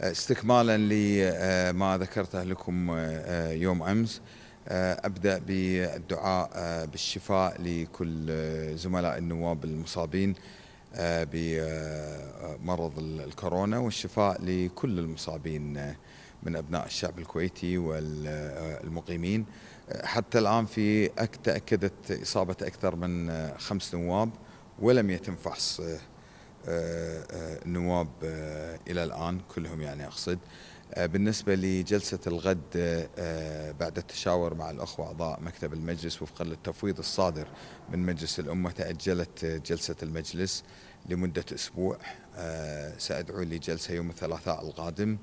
استكمالا لما ذكرته لكم يوم أمس أبدأ بالدعاء بالشفاء لكل زملاء النواب المصابين بمرض الكورونا والشفاء لكل المصابين من أبناء الشعب الكويتي والمقيمين حتى الآن في تأكدت إصابة أكثر من خمس نواب ولم يتم فحص النواب آه، إلى الآن كلهم يعني أقصد. آه، بالنسبة لجلسة الغد آه، بعد التشاور مع الاخوه اعضاء مكتب المجلس وفقا للتفويض الصادر من مجلس الأمة تأجلت جلسة المجلس لمدة أسبوع. سأدعو لجلسة يوم الثلاثاء القادم.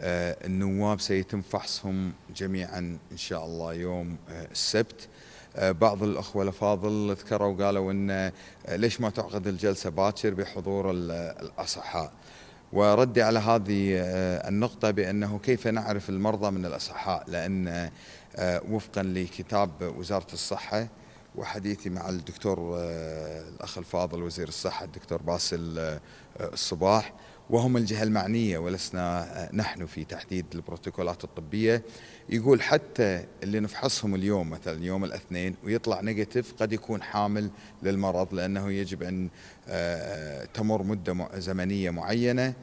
النواب سيتم فحصهم جميعا إن شاء الله يوم السبت. آه، بعض الأخوة الأفاضل ذكروا وقالوا أن آه، ليش ما تعقد الجلسة باكر بحضور الأصحاء؟ وردي على هذه آه، النقطة بأنه كيف نعرف المرضى من الأصحاء؟ لأن وفقا لكتاب وزارة الصحة وحديثي مع الدكتور الأخ الفاضل وزير الصحة الدكتور باسل الصباح وهم الجهة المعنية ولسنا نحن في تحديد البروتوكولات الطبية. يقول حتى اللي نفحصهم اليوم مثلا يوم الاثنين ويطلع negative قد يكون حامل للمرض لأنه يجب أن آه، تمر مدة زمنية معينة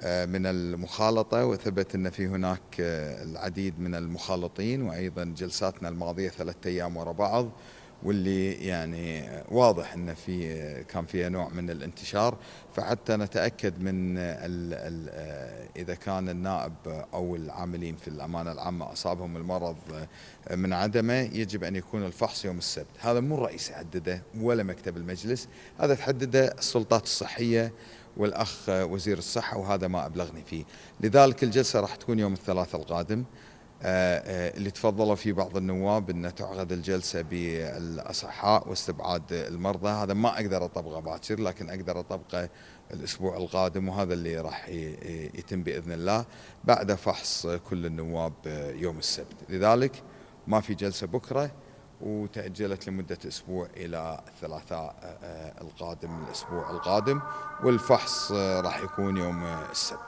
آه، من المخالطة. وثبت أن في هناك آه، العديد من المخالطين وأيضا جلساتنا الماضية ثلاثة أيام وراء بعض. واللي يعني واضح إن في كان فيها نوع من الانتشار. فحتى نتأكد من ال ال إذا كان النائب أو العاملين في الأمانة العامة أصابهم المرض من عدمه يجب أن يكون الفحص يوم السبت، هذا مو الرئيس يحدده ولا مكتب المجلس، هذا تحدده السلطات الصحية والأخ وزير الصحة وهذا ما أبلغني فيه، لذلك الجلسة راح تكون يوم الثلاثاء القادم. آه، آه، اللي تفضلوا فيه بعض النواب ان تعقد الجلسة بالأصحاء واستبعاد المرضى. هذا ما أقدر أطبقه باكر لكن أقدر أطبقه الأسبوع القادم وهذا اللي راح يتم بإذن الله بعد فحص كل النواب يوم السبت. لذلك ما في جلسة بكرة وتأجلت لمدة أسبوع إلى الثلاثاء آه، القادم الأسبوع القادم والفحص راح يكون يوم السبت.